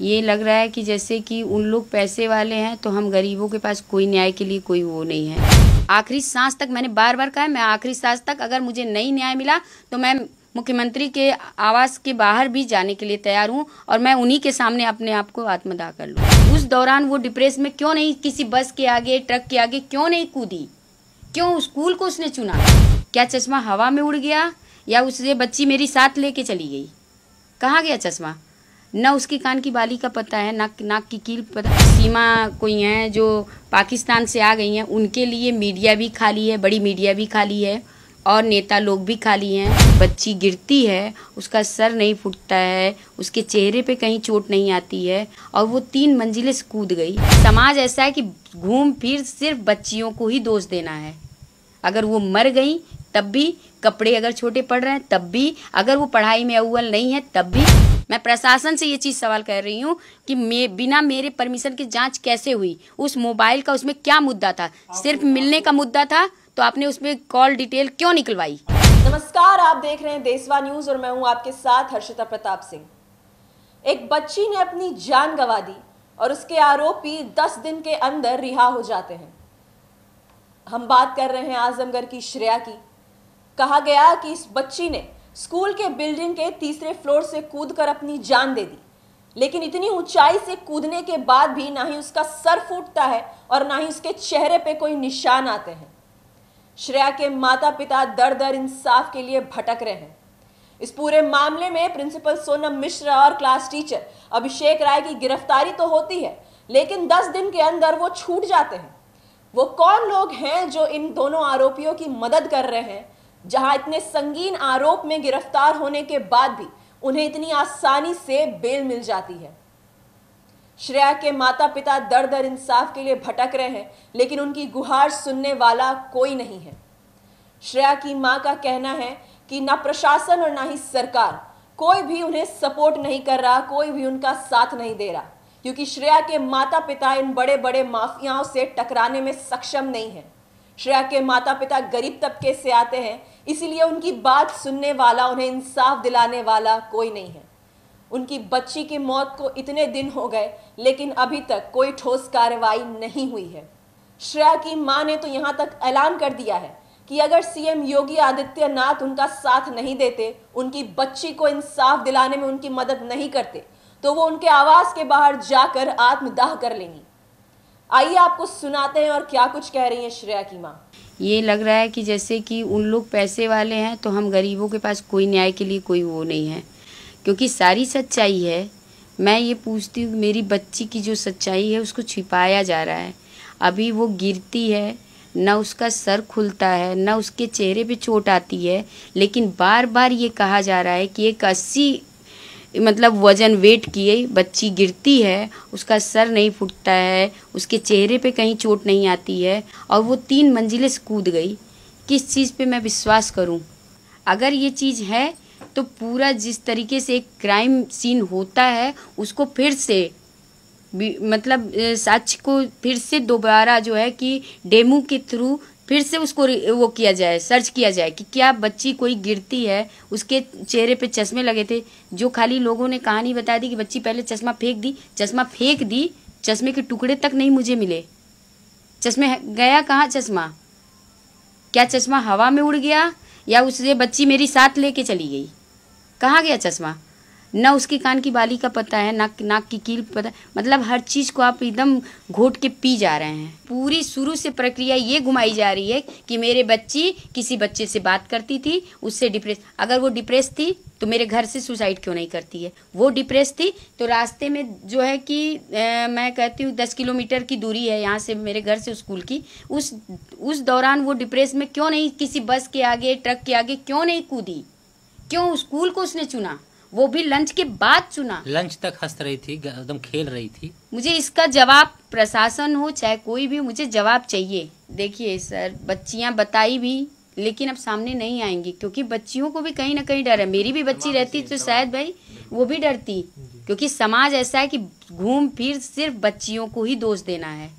ये लग रहा है कि जैसे कि उन लोग पैसे वाले हैं तो हम गरीबों के पास कोई न्याय के लिए कोई वो नहीं है। आखिरी सांस तक मैंने बार बार कहा मैं आखिरी सांस तक अगर मुझे नहीं न्याय मिला तो मैं मुख्यमंत्री के आवास के बाहर भी जाने के लिए तैयार हूँ और मैं उन्हीं के सामने अपने आप को आत्मदाह कर लूँ। उस दौरान वो डिप्रेस में क्यों नहीं किसी बस के आगे, ट्रक के आगे क्यों नहीं कूदी? क्यों स्कूल को उसने चुना? क्या चश्मा हवा में उड़ गया या उससे बच्ची मेरी साथ लेके चली गई? कहाँ गया चश्मा? न उसकी कान की बाली का पता है नाक नाक की कील पता सीमा कोई हैं जो पाकिस्तान से आ गई हैं, उनके लिए मीडिया भी खाली है, बड़ी मीडिया भी खाली है और नेता लोग भी खाली हैं। बच्ची गिरती है, उसका सर नहीं फूटता है, उसके चेहरे पे कहीं चोट नहीं आती है और वो तीन मंजिले से कूद गई। समाज ऐसा है कि घूम फिर सिर्फ़ बच्चियों को ही दोष देना है। अगर वो मर गई, तब भी कपड़े अगर छोटे पड़ रहे हैं, तब भी अगर वो पढ़ाई में अव्वल नहीं है, तब भी मैं प्रशासन से ये चीज़ सवाल कर रही हूँ कि मे, बिना मेरे परमिशन की जाँच कैसे हुई? उस मोबाइल का उसमें क्या मुद्दा था? सिर्फ़ मिलने का मुद्दा था तो आपने उसमें कॉल डिटेल क्यों निकलवाई? नमस्कार आप देख रहे हैं देशवा न्यूज़ और मैं हूँ आपके साथ हर्षिता प्रताप सिंह। एक बच्ची ने अपनी जान गंवा दी और उसके आरोपी 10 दिन के अंदर रिहा हो जाते हैं। हम बात कर रहे हैं आजमगढ़ की श्रेया की। कहा गया कि इस बच्ची ने स्कूल के बिल्डिंग के तीसरे फ्लोर से कूदकर अपनी जान दे दी। लेकिन इतनी ऊंचाई से कूदने के बाद भी ना ही उसका सर फूटता है और ना ही उसके चेहरे पे कोई निशान आते हैं। श्रेया के माता पिता दर दर इंसाफ के लिए भटक रहे हैं। इस पूरे मामले में प्रिंसिपल सोनम मिश्रा और क्लास टीचर अभिषेक राय की गिरफ्तारी तो होती है, लेकिन 10 दिन के अंदर वो छूट जाते हैं। वो कौन लोग हैं जो इन दोनों आरोपियों की मदद कर रहे हैं? जहाँ इतने संगीन आरोप में गिरफ़्तार होने के बाद भी उन्हें इतनी आसानी से बेल मिल जाती है। श्रेया के माता पिता दर दर इंसाफ के लिए भटक रहे हैं, लेकिन उनकी गुहार सुनने वाला कोई नहीं है। श्रेया की माँ का कहना है कि ना प्रशासन और ना ही सरकार कोई भी उन्हें सपोर्ट नहीं कर रहा, कोई भी उनका साथ नहीं दे रहा, क्योंकि श्रेया के माता पिता इन बड़े बड़े माफियाओं से टकराने में सक्षम नहीं है। श्रेया के माता पिता गरीब तबके से आते हैं इसीलिए उनकी बात सुनने वाला, उन्हें इंसाफ दिलाने वाला कोई नहीं है। उनकी बच्ची की मौत को इतने दिन हो गए, लेकिन अभी तक कोई ठोस कार्रवाई नहीं हुई है। श्रेया की माँ ने तो यहाँ तक ऐलान कर दिया है कि अगर सीएम योगी आदित्यनाथ उनका साथ नहीं देते, उनकी बच्ची को इंसाफ दिलाने में उनकी मदद नहीं करते तो वो उनके आवास के बाहर जाकर आत्मदाह कर लेंगी। आइए आपको सुनाते हैं और क्या कुछ कह रही है श्रेया की माँ। ये लग रहा है कि जैसे कि उन लोग पैसे वाले हैं तो हम गरीबों के पास कोई न्याय के लिए कोई वो नहीं है। क्योंकि सारी सच्चाई है। मैं ये पूछती हूँ, मेरी बच्ची की जो सच्चाई है, उसको छिपाया जा रहा है। अभी वो गिरती है, न उसका सर खुलता है, न उसके चेहरे पे चोट आती है, लेकिन बार बार ये कहा जा रहा है कि एक अस्सी मतलब वज़न वेट किए, बच्ची गिरती है, उसका सर नहीं फूटता है, उसके चेहरे पे कहीं चोट नहीं आती है, और वो तीन मंजिले से कूद गई। किस चीज़ पे मैं विश्वास करूँ? अगर ये चीज़ है तो पूरा जिस तरीके से एक क्राइम सीन होता है, उसको फिर से मतलब सच को फिर से दोबारा जो है कि डेमो के थ्रू फिर से उसको वो किया जाए सर्च किया जाए कि क्या बच्ची कोई गिरती है, उसके चेहरे पे चश्मे लगे थे, जो खाली लोगों ने कहानी बता दी कि बच्ची पहले चश्मा फेंक दी, चश्मा फेंक दी, चश्मे के टुकड़े तक नहीं मुझे मिले। चश्मे गया कहाँ चश्मा? क्या चश्मा हवा में उड़ गया या उससे बच्ची मेरी साथ लेके चली गई? कहाँ गया चश्मा? न उसकी कान की बाली का पता है नाक नाक की कील पता मतलब हर चीज़ को आप एकदम घोट के पी जा रहे हैं। पूरी शुरू से प्रक्रिया ये घुमाई जा रही है कि मेरे बच्ची किसी बच्चे से बात करती थी उससे डिप्रेस अगर वो डिप्रेस थी तो मेरे घर से सुसाइड क्यों नहीं करती है? वो डिप्रेस थी तो रास्ते में जो है कि आ, मैं कहती हूँ दस किलोमीटर की दूरी है यहाँ से मेरे घर से स्कूल की। उस उस दौरान वो डिप्रेस में क्यों नहीं किसी बस के आगे ट्रक के आगे क्यों नहीं कूदी? क्यों स्कूल को उसने चुना? वो भी लंच के बाद चुना। लंच तक हंस रही थी एकदम खेल रही थी। मुझे इसका जवाब प्रशासन हो चाहे कोई भी मुझे जवाब चाहिए। देखिए सर बच्चियाँ बताई भी लेकिन अब सामने नहीं आएँगी क्योंकि बच्चियों को भी कहीं ना कहीं डर है। मेरी भी बच्ची रहती तो शायद भाई वो भी डरती क्योंकि समाज ऐसा है कि घूम फिर सिर्फ़ बच्चियों को ही दोष देना है।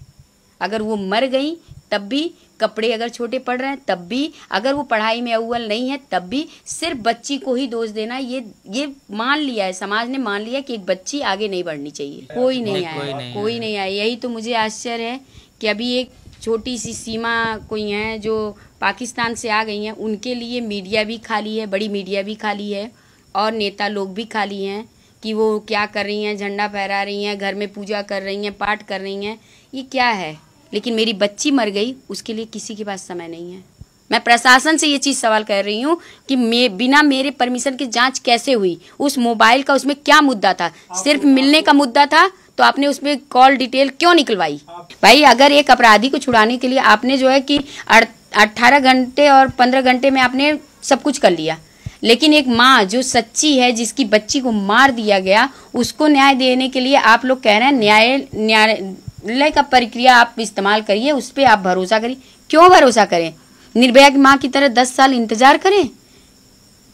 अगर वो मर गई तब भी कपड़े अगर छोटे पड़ रहे हैं तब भी अगर वो पढ़ाई में अव्वल नहीं है तब भी सिर्फ़ बच्ची को ही दोष देना ये ये मान लिया है समाज ने मान लिया कि एक बच्ची आगे नहीं बढ़नी चाहिए। कोई नहीं आया कोई नहीं कोई नहीं आया। यही तो मुझे आश्चर्य है कि अभी एक छोटी सी सीमा कोई हैं जो पाकिस्तान से आ गई हैं उनके लिए मीडिया भी खाली है बड़ी मीडिया भी खाली है और नेता लोग भी खाली हैं कि वो क्या कर रही हैं झंडा फहरा रही हैं घर में पूजा कर रही हैं पाठ कर रही हैं ये क्या है? लेकिन मेरी बच्ची मर गई उसके लिए किसी के पास समय नहीं है। मैं प्रशासन से ये चीज़ सवाल कर रही हूँ कि मे बिना मेरे परमिशन की जाँच कैसे हुई? उस मोबाइल का उसमें क्या मुद्दा था? सिर्फ़ मिलने का मुद्दा था? तो आपने उसमें कॉल डिटेल क्यों निकलवाई? भाई अगर एक अपराधी को छुड़ाने के लिए आपने जो है कि अट्ठारह घंटे और पंद्रह घंटे में आपने सब कुछ कर लिया लेकिन एक माँ जो सच्ची है जिसकी बच्ची को मार दिया गया उसको न्याय देने के लिए आप लोग कह रहे हैं न्याय न्यायालय का प्रक्रिया आप इस्तेमाल करिए, उस पर आप भरोसा करिए। क्यों भरोसा करें? निर्भया की माँ की तरह दस साल इंतज़ार करें?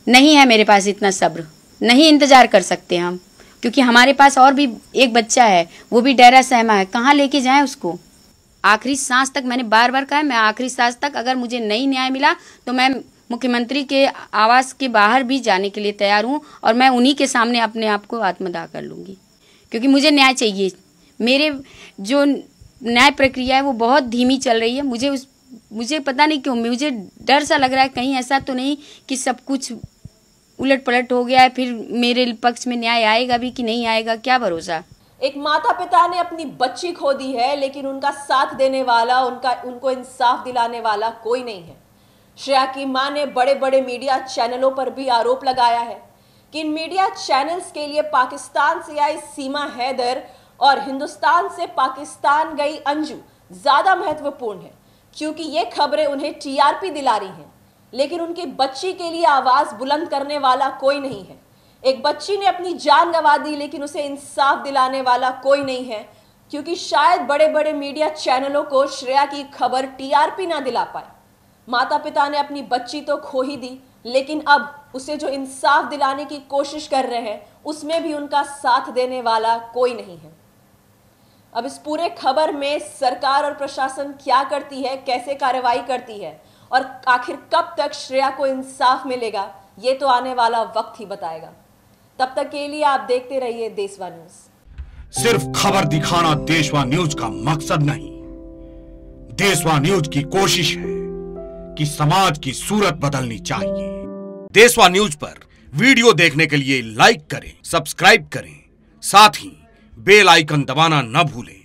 नहीं है मेरे पास इतना सब्र। नहीं इंतज़ार कर सकते हम, क्योंकि हमारे पास और भी एक बच्चा है, वो भी डेरा सहमा है। कहाँ लेके जाए उसको? आखिरी सांस तक मैंने बार बार कहा मैं आखिरी सांस तक अगर मुझे नहीं न्याय मिला तो मैं मुख्यमंत्री के आवास के बाहर भी जाने के लिए तैयार हूँ और मैं उन्हीं के सामने अपने आप को आत्मदाह कर लूँगी। क्योंकि मुझे न्याय चाहिए मेरे जो न्याय प्रक्रिया है वो बहुत धीमी चल रही है। मुझे उस, मुझे पता नहीं क्यों, मुझे डर सा लग रहा है कहीं ऐसा तो नहीं कि सब कुछ उलट पलट हो गया है, फिर मेरे पक्ष में न्याय आएगा भी कि नहीं आएगा, क्या भरोसा? एक माता पिता ने अपनी बच्ची खो दी है, लेकिन उनका साथ देने वाला, उनका, उनको इंसाफ दिलाने वाला कोई नहीं है। श्रेया की माँ ने बड़े बड़े मीडिया चैनलों पर भी आरोप लगाया है कि इन मीडिया चैनल्स के लिए पाकिस्तान से आई सीमा हैदर और हिंदुस्तान से पाकिस्तान गई अंजू ज़्यादा महत्वपूर्ण है, क्योंकि ये खबरें उन्हें टीआरपी दिला रही हैं। लेकिन उनकी बच्ची के लिए आवाज़ बुलंद करने वाला कोई नहीं है। एक बच्ची ने अपनी जान गंवा दी, लेकिन उसे इंसाफ दिलाने वाला कोई नहीं है, क्योंकि शायद बड़े बड़े मीडिया चैनलों को श्रेया की खबर टीआरपी ना दिला पाए। माता पिता ने अपनी बच्ची तो खो ही दी, लेकिन अब उसे जो इंसाफ दिलाने की कोशिश कर रहे हैं, उसमें भी उनका साथ देने वाला कोई नहीं है। अब इस पूरे खबर में सरकार और प्रशासन क्या करती है, कैसे कार्रवाई करती है और आखिर कब तक श्रेया को इंसाफ मिलेगा, ये तो आने वाला वक्त ही बताएगा। तब तक के लिए आप देखते रहिए देशवा न्यूज़। सिर्फ़ खबर दिखाना देशवा न्यूज़ का मकसद नहीं। देशवा न्यूज़ की कोशिश है कि समाज की सूरत बदलनी चाहिए। देशवा न्यूज़ पर वीडियो देखने के लिए लाइक करें, सब्सक्राइब करें। साथ ही बेल आइकन दबाना न भूलें।